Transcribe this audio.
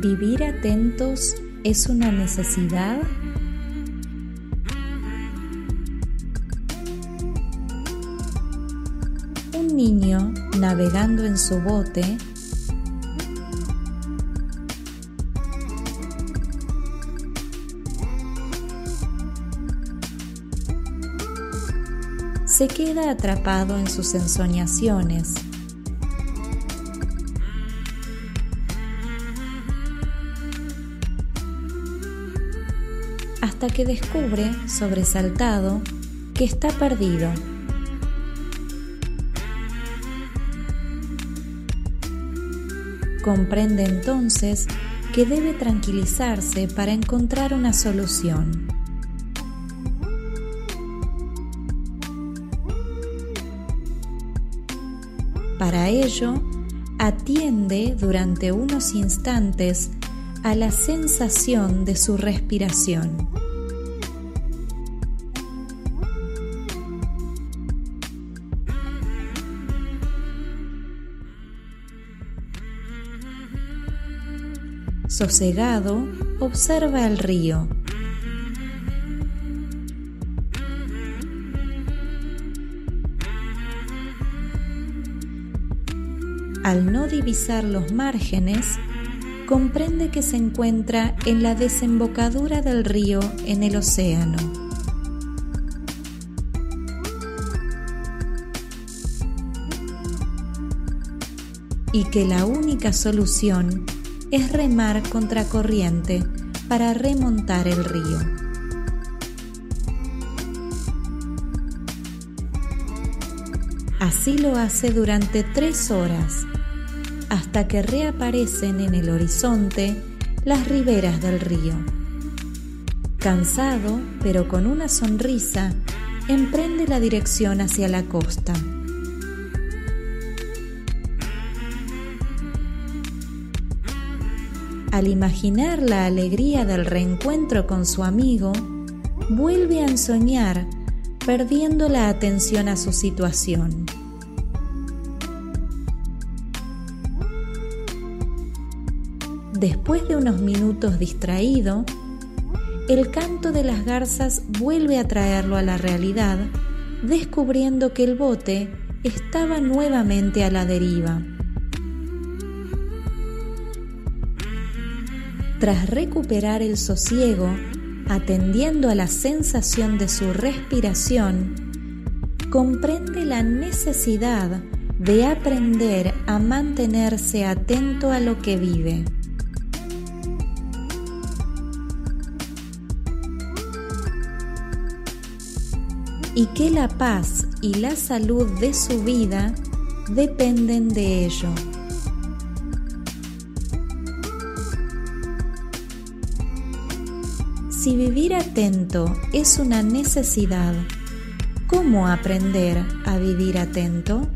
¿Vivir atentos es una necesidad? Un niño navegando en su bote se queda atrapado en sus ensoñaciones. Hasta que descubre, sobresaltado, que está perdido. Comprende entonces que debe tranquilizarse para encontrar una solución. Para ello, atiende durante unos instantes a la sensación de su respiración. Sosegado, observa el río. Al no divisar los márgenes, comprende que se encuentra en la desembocadura del río en el océano. Y que la única solución es remar contracorriente para remontar el río. Así lo hace durante tres horas hasta que reaparecen en el horizonte las riberas del río. Cansado, pero con una sonrisa, emprende la dirección hacia la costa. Al imaginar la alegría del reencuentro con su amigo, vuelve a ensoñar, perdiendo la atención a su situación. Después de unos minutos distraído, el canto de las garzas vuelve a traerlo a la realidad, descubriendo que el bote estaba nuevamente a la deriva. Tras recuperar el sosiego, atendiendo a la sensación de su respiración, comprende la necesidad de aprender a mantenerse atento a lo que vive. Y que la paz y la salud de su vida dependen de ello. Si vivir atento es una necesidad, ¿cómo aprender a vivir atento?